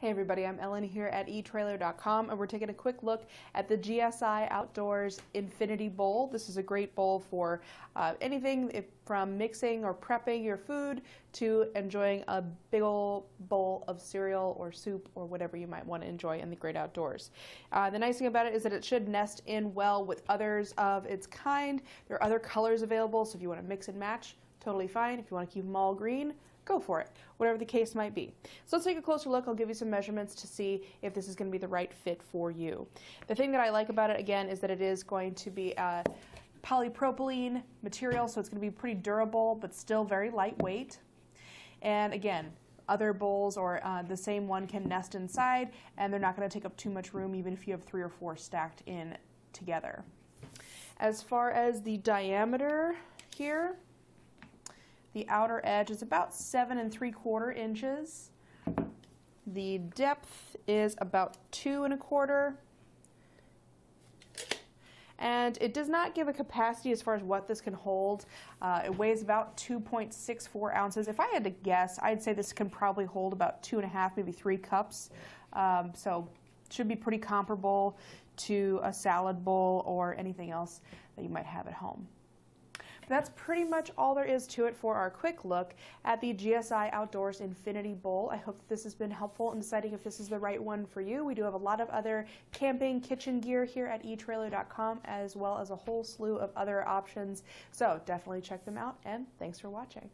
Hey everybody, I'm Ellen here at eTrailer.com and we're taking a quick look at the GSI Outdoors Infinity Bowl. This is a great bowl for uh, anything if, from mixing or prepping your food to enjoying a big old bowl of cereal or soup or whatever you might want to enjoy in the great outdoors. Uh, the nice thing about it is that it should nest in well with others of its kind. There are other colors available, so if you want to mix and match, totally fine. If you want to keep them all green, go for it, whatever the case might be. So let's take a closer look. I'll give you some measurements to see if this is going to be the right fit for you. The thing that I like about it, again, is that it is going to be a polypropylene material, so it's going to be pretty durable, but still very lightweight. And again, other bowls or uh, the same one can nest inside, and they're not going to take up too much room, even if you have three or four stacked in together. As far as the diameter here, the outer edge is about seven and three quarter inches. The depth is about two and a quarter. And it does not give a capacity as far as what this can hold. Uh, it weighs about 2.64 ounces. If I had to guess, I'd say this can probably hold about two and a half, maybe three cups. Um, so should be pretty comparable to a salad bowl or anything else that you might have at home that's pretty much all there is to it for our quick look at the GSI Outdoors Infinity Bowl. I hope this has been helpful in deciding if this is the right one for you. We do have a lot of other camping kitchen gear here at eTrailer.com as well as a whole slew of other options. So definitely check them out and thanks for watching.